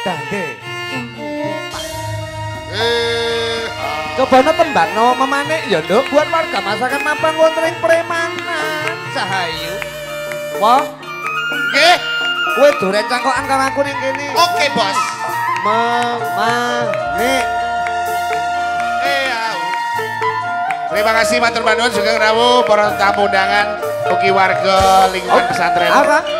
Dande. Eh, Coba no tembak no memane ya nduk buat warga masakan mampang wonten ing premanan. Sahayu. Wah, nggih. kowe duren cangkokan karo aku ning kene. Oke, Bos. Memane. Eh, au. Terima kasih matur nuwun juga rawuh para tamu undangan ugi warga lingkungan pesantren. Apa?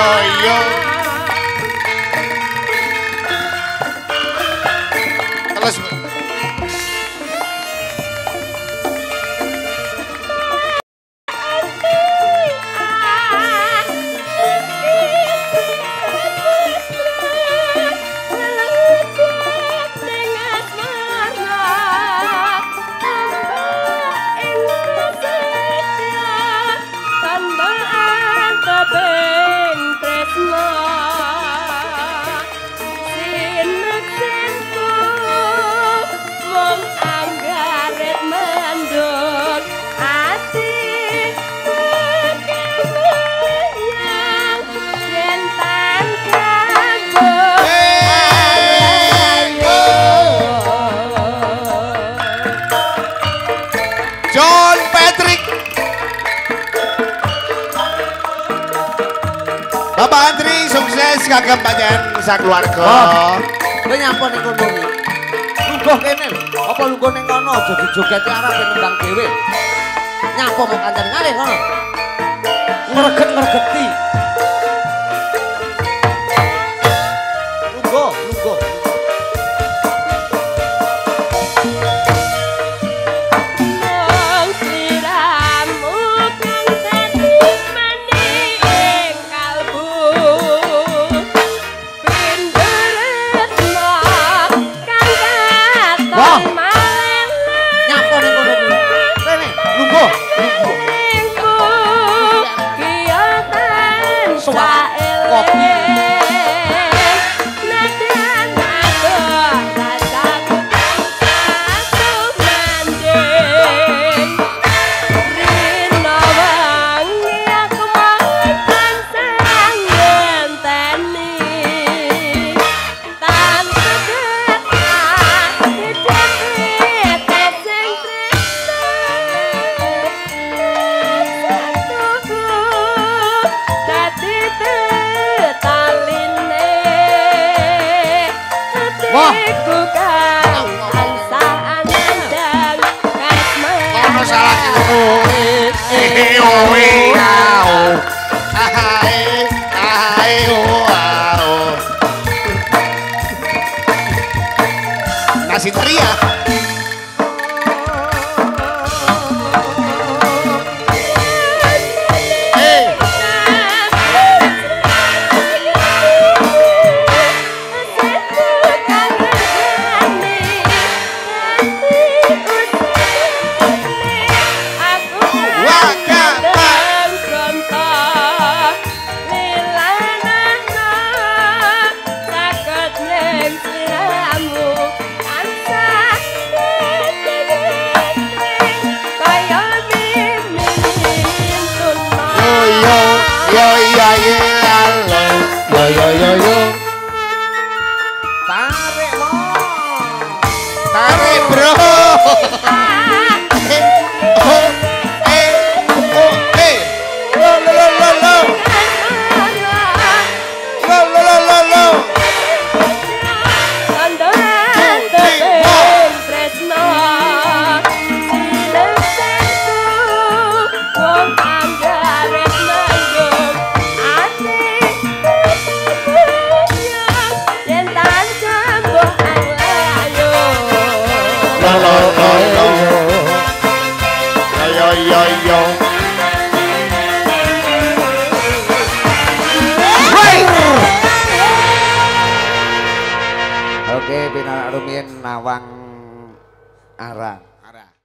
Yo, kagem panjenengan sakeluarga. Oh. Kowe nyapa ning kono? Lungguh kene. Apa lungguh ning kono aja dijogeti arep nembang dhewe. Nyapa mau kancane ngalih kono. Ngreget-ngregeti. La sintonía. 哈哈。Oke, bina rumiyin nawang arang.